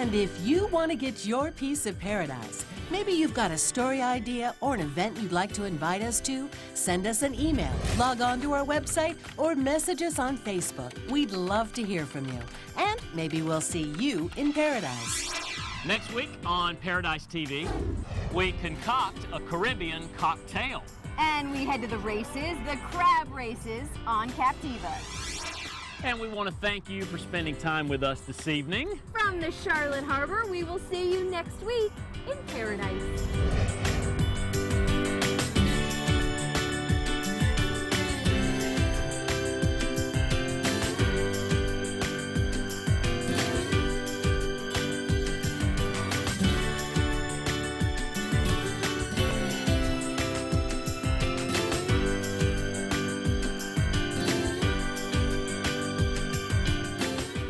And if you want to get your piece of paradise, maybe you've got a story idea or an event you'd like to invite us to, send us an email, log on to our website, or message us on Facebook. We'd love to hear from you. And maybe we'll see you in paradise. Next week on Paradise TV, we concoct a Caribbean cocktail. And we head to the races, the crab races on Captiva. And we want to thank you for spending time with us this evening. From the Charlotte Harbor, we will see you next week in paradise.